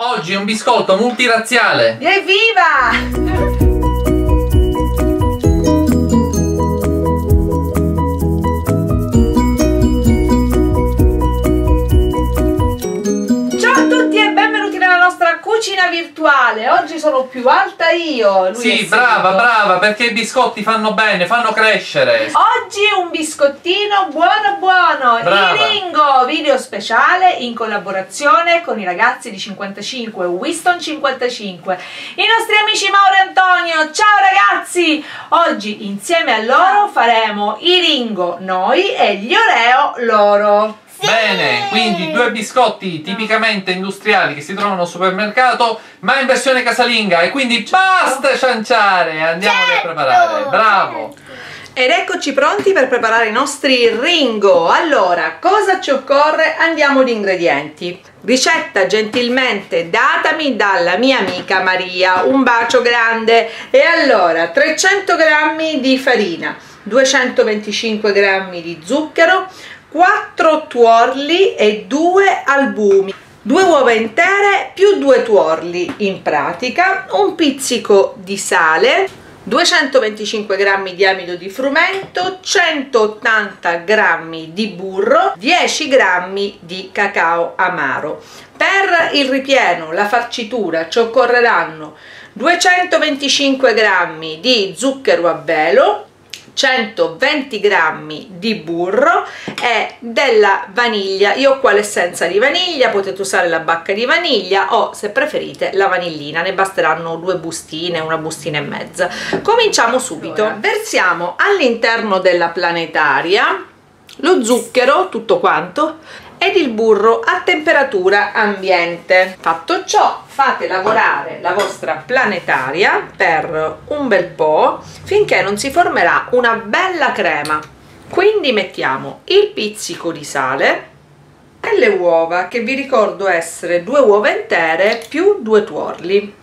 Oggi un biscotto multiraziale. Evviva! Cucina virtuale. Oggi sono più alta io. Lui Sì, brava, brava, perché i biscotti fanno bene, fanno crescere. Oggi un biscottino buono buono, Brava. Iringo, video speciale in collaborazione con i ragazzi di 55, Winston 55, i nostri amici Mauro e Antonio, ciao ragazzi! Oggi insieme a loro faremo Iringo noi e gli Oreo loro. Bene, quindi due biscotti tipicamente industriali che si trovano al supermercato, ma in versione casalinga. E quindi basta cianciare, andiamoli a preparare. Bravo. Ed eccoci pronti per preparare i nostri Ringo. Allora, cosa ci occorre? Andiamo agli ingredienti. Ricetta gentilmente datami dalla mia amica Maria. Un bacio grande. E allora, 300 g di farina, 225 g di zucchero, 4 tuorli e 2 albumi. Due uova intere più due tuorli in pratica, un pizzico di sale, 225 g di amido di frumento, 180 g di burro, 10 g di cacao amaro. Per il ripieno, la farcitura, ci occorreranno 225 g di zucchero a velo, 120 g di burro e della vaniglia. Io ho qua l'essenza di vaniglia potete usare la bacca di vaniglia o se preferite la vanillina. Ne basteranno due bustine una bustina e mezza. Cominciamo subito. Allora, versiamo all'interno della planetaria lo zucchero tutto quanto ed il burro a temperatura ambiente. Fatto ciò fate lavorare la vostra planetaria per un bel po' finché non si formerà una bella crema. Quindi mettiamo il pizzico di sale e le uova che vi ricordo essere due uova intere più due tuorli.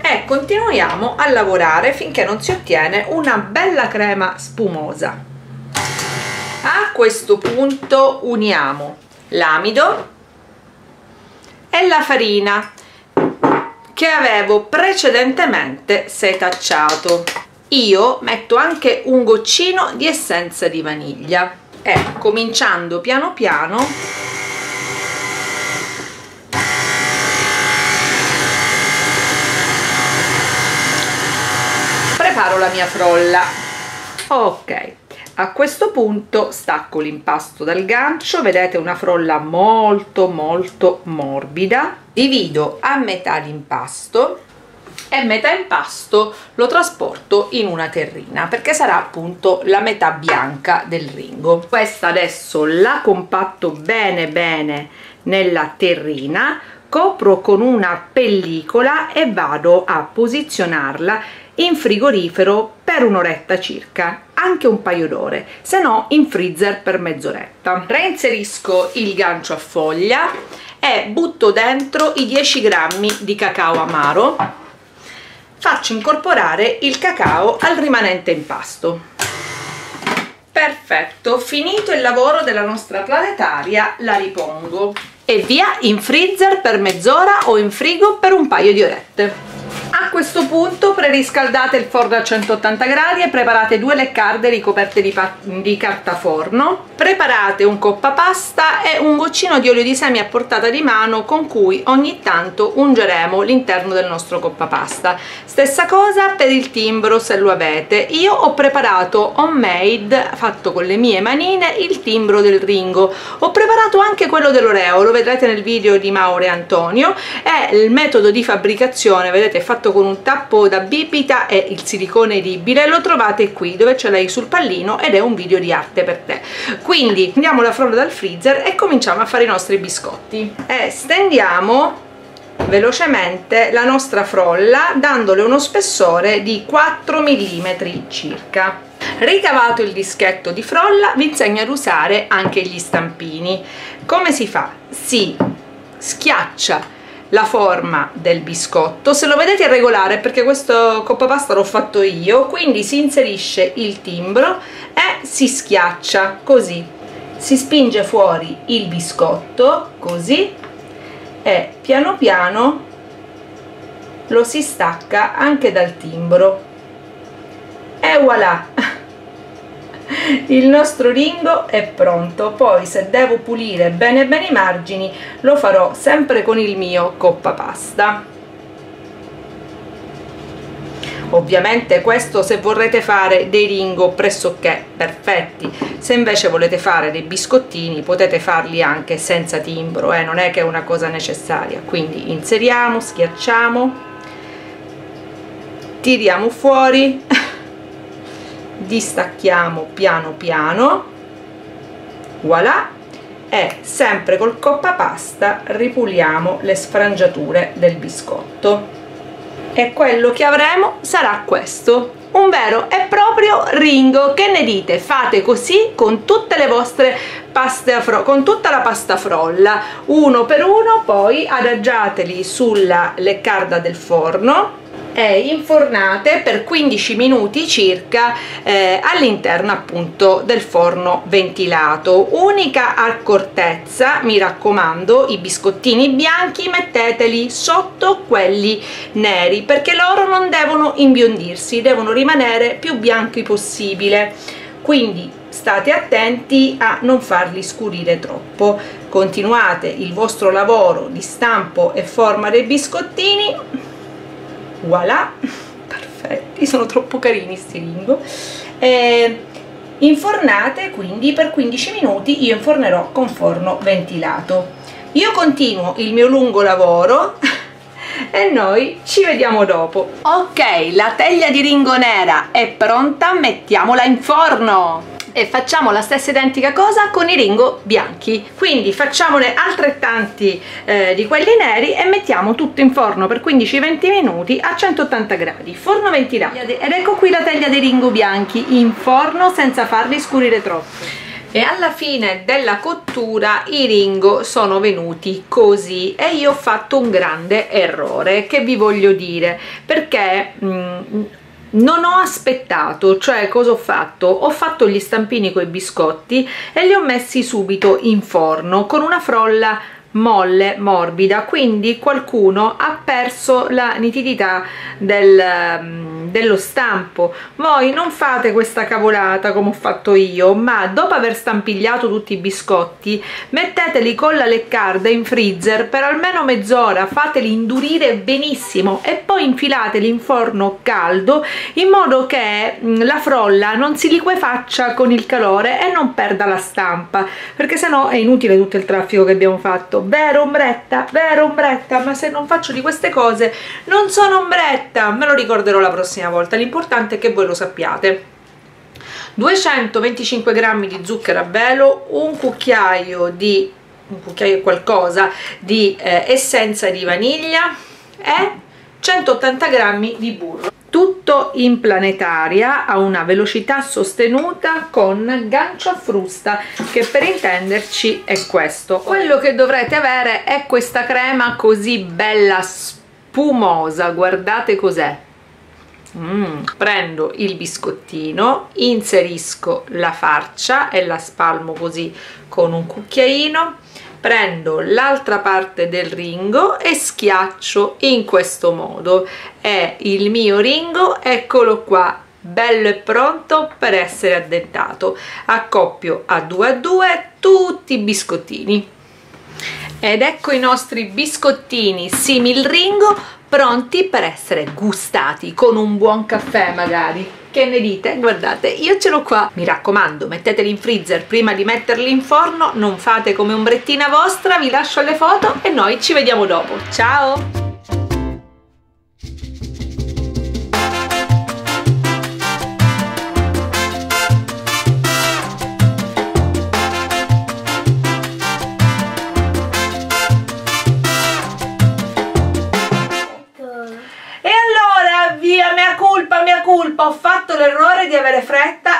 E continuiamo a lavorare finché non si ottiene una bella crema spumosa. A questo punto uniamo l'amido e la farina che avevo precedentemente setacciato. Io metto anche un goccino di essenza di vaniglia. E cominciando piano piano preparo la mia frolla. Ok a questo punto stacco l'impasto dal gancio vedete una frolla molto molto morbida. Divido a metà l'impasto e metà impasto lo trasporto in una terrina perché sarà appunto la metà bianca del ringo. Questa adesso la compatto bene bene nella terrina copro con una pellicola e vado a posizionarla in frigorifero per un'oretta circa anche un paio d'ore se no in freezer per mezz'oretta. Reinserisco il gancio a foglia e butto dentro i 10 grammi di cacao amaro. Faccio incorporare il cacao al rimanente impasto. Perfetto finito il lavoro della nostra planetaria la ripongo. E via in freezer per mezz'ora o in frigo per un paio di orette questo punto preriscaldate il forno a 180 gradi e preparate due leccarde ricoperte di, di carta forno. Preparate un coppa pasta e un goccino di olio di semi a portata di mano con cui ogni tanto ungeremo l'interno del nostro coppa pasta. Stessa cosa per il timbro se lo avete. Io ho preparato homemade, fatto con le mie manine, il timbro del ringo. Ho preparato anche quello dell'oreo, lo vedrete nel video di Mauro e Antonio. E il metodo di fabbricazione, vedete, è fatto con un tappo da bibita e il silicone edibile lo trovate qui dove ce l'hai sul pallino ed è un video di arte per te. Quindi prendiamo la frolla dal freezer e cominciamo a fare i nostri biscotti. E stendiamo velocemente la nostra frolla dandole uno spessore di 4 mm circa. Ricavato il dischetto di frolla vi insegno ad usare anche gli stampini. Come si fa? si schiaccia la forma del biscotto se lo vedete irregolare perché questo coppa pasta l'ho fatto io quindi si inserisce il timbro e si schiaccia così. Si spinge fuori il biscotto così e piano piano lo si stacca anche dal timbro. E voilà il nostro ringo è pronto poi se devo pulire bene bene i margini lo farò sempre con il mio coppa pasta. Ovviamente questo se vorrete fare dei ringo pressoché perfetti. Se invece volete fare dei biscottini potete farli anche senza timbro eh? non è che è una cosa necessaria. Quindi inseriamo schiacciamo tiriamo fuori distacchiamo piano piano. Voilà. E sempre col coppa pasta ripuliamo le sfrangiature del biscotto. E quello che avremo sarà questo. Un vero e proprio ringo che ne dite? Fate così con tutte le vostre paste con tutta la pasta frolla. Uno per uno poi adagiateli sulla leccarda del forno e infornate per 15 minuti circa eh, all'interno appunto del forno ventilato. Unica accortezza mi raccomando i biscottini bianchi metteteli sotto quelli neri perché loro non devono imbiondirsi devono rimanere più bianchi possibile. Quindi state attenti a non farli scurire troppo. Continuate il vostro lavoro di stampo e forma dei biscottini voilà. Perfetti. Sono troppo carini sti ringo eh, infornate quindi per 15 minuti. Io infornerò con forno ventilato. Io continuo il mio lungo lavoro e noi ci vediamo dopo. Ok la teglia di ringo nera è pronta. Mettiamola in forno e facciamo la stessa identica cosa con i ringo bianchi. Quindi facciamone altrettanti eh, di quelli neri e mettiamo tutto in forno per 15-20 minuti a 180 gradi. Forno ventilato. Ed ecco qui la teglia dei ringo bianchi in forno senza farli scurire troppo. E alla fine della cottura i ringo sono venuti così. E io ho fatto un grande errore che vi voglio dire perché mh, mm, non ho aspettato cioè cosa ho fatto? Ho fatto gli stampini con i biscotti e li ho messi subito in forno con una frolla molle, morbida, quindi qualcuno ha perso la nitidità del, mm, dello stampo. Voi non fate questa cavolata come ho fatto io, ma dopo aver stampigliato tutti i biscotti, metteteli con la leccarda in freezer per almeno mezz'ora, fateli indurire benissimo e poi infilateli in forno caldo in modo che mm, la frolla non si liquefaccia con il calore e non perda la stampa, perché sennò è inutile tutto il traffico che abbiamo fatto. Vero ombretta, vero ombretta, ma se non faccio di queste cose non sono ombretta, me lo ricorderò la prossima volta, l'importante è che voi lo sappiate. 225 grammi di zucchero a velo, un cucchiaio di un cucchiaio qualcosa di eh, essenza di vaniglia e 180 grammi di burro. Tutto in planetaria a una velocità sostenuta con gancio a frusta che per intenderci è questo. Quello che dovrete avere è questa crema così bella spumosa guardate cos'è Mm, prendo il biscottino, inserisco la farcia e la spalmo così con un cucchiaino, prendo l'altra parte del ringo e schiaccio in questo modo. E il mio ringo eccolo qua bello e pronto per essere addentato accoppio a 2 a 2 tutti i biscottini ed ecco i nostri biscottini simil ringo pronti per essere gustati con un buon caffè magari che ne dite? Guardate, io ce l'ho qua. Mi raccomando, metteteli in freezer prima di metterli in forno, non fate come ombrettina vostra, vi lascio le foto e noi ci vediamo dopo. Ciao!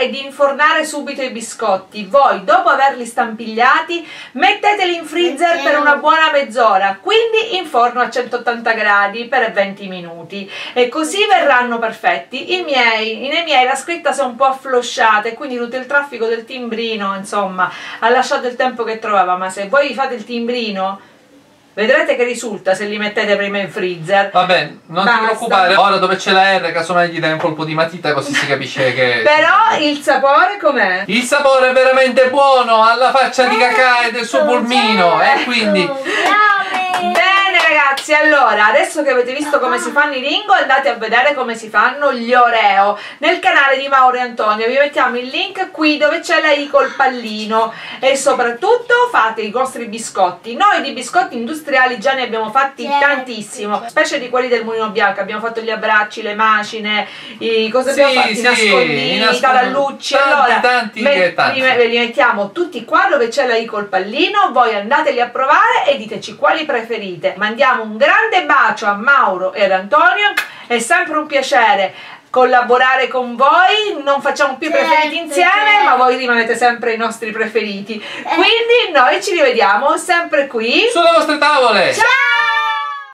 E di infornare subito i biscotti. Voi, dopo averli stampigliati, metteteli in freezer per una buona mezz'ora, quindi in forno a 180 gradi per 20 minuti. E così verranno perfetti. I miei, nei miei la scritta si è un po' afflosciata e quindi tutto il traffico del timbrino, insomma, ha lasciato il tempo che trovava. Ma se voi fate il timbrino Vedrete che risulta se li mettete prima in freezer. Vabbè, non Basta. ti preoccupare, ora dove c'è la R, casomai gli dai un colpo di matita così si capisce che... Però il sapore com'è? Il sapore è veramente buono, alla faccia di cacà e del suo pulmino, e quindi... Bene ragazzi, allora adesso che avete visto come si fanno i ringo andate a vedere come si fanno gli Oreo nel canale di Mauro e Antonio. Vi mettiamo il link qui dove c'è la I col pallino. E soprattutto fate i vostri biscotti. Noi di biscotti industriali già ne abbiamo fatti Certo. tantissimo specie di quelli del mulino bianco. Abbiamo fatto gli abbracci, le macine i, cosa Sì, abbiamo fatto? sì, i nascondini, i nascond- tarallucci tanti, allora tanti me- e tanti. li- ve li mettiamo tutti qua dove c'è la I col pallino. Voi andateli a provare e diteci quali preferite. Mandiamo un grande bacio a Mauro e ad Antonio è sempre un piacere collaborare con voi non facciamo più i Certo, preferiti insieme certo. ma voi rimanete sempre i nostri preferiti quindi noi ci rivediamo sempre qui Sulle vostre tavole! Ciao!